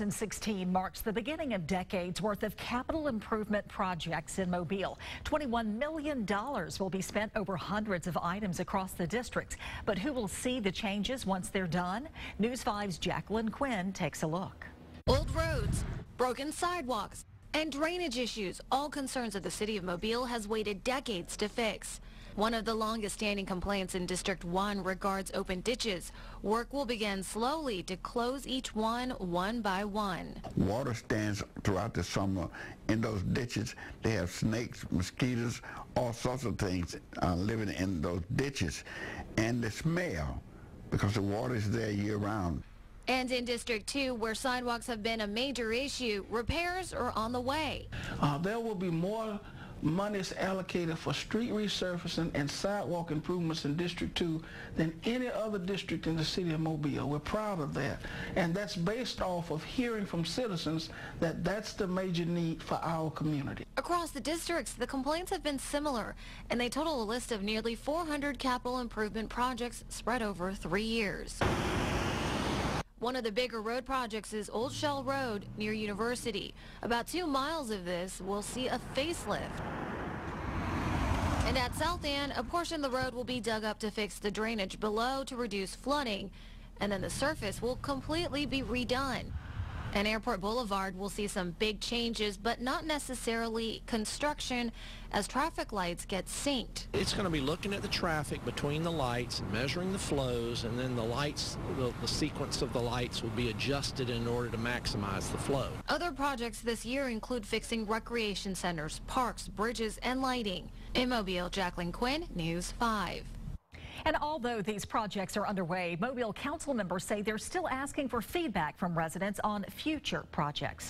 2016 marks the beginning of decades worth of capital improvement projects in Mobile. $21 million will be spent over hundreds of items across the district. But who will see the changes once they're done? News 5's Jacqueline Quinn takes a look. Old roads, broken sidewalks, and drainage issues, all concerns of the city of Mobile has waited decades to fix. One of the longest standing complaints in District 1 regards open ditches. Work will begin slowly to close each one one by one. Water stands throughout the summer in those ditches. They have snakes, mosquitoes, all sorts of things uh, living in those ditches. And the smell, because the water is there year round. And in District 2, where sidewalks have been a major issue, repairs are on the way. Uh, there will be more monies allocated for street resurfacing and sidewalk improvements in District 2 than any other district in the city of Mobile. We're proud of that. And that's based off of hearing from citizens that that's the major need for our community. Across the districts, the complaints have been similar, and they total a list of nearly 400 capital improvement projects spread over three years. One of the bigger road projects is Old Shell Road near University. About two miles of this will see a facelift. And at South Ann, a portion of the road will be dug up to fix the drainage below to reduce flooding. And then the surface will completely be redone. And Airport Boulevard will see some big changes, but not necessarily construction as traffic lights get synced. It's going to be looking at the traffic between the lights and measuring the flows, and then the lights, the, the sequence of the lights will be adjusted in order to maximize the flow. Other projects this year include fixing recreation centers, parks, bridges, and lighting. In Mobile, Jacqueline Quinn, News 5. Although these projects are underway, Mobile council members say they're still asking for feedback from residents on future projects.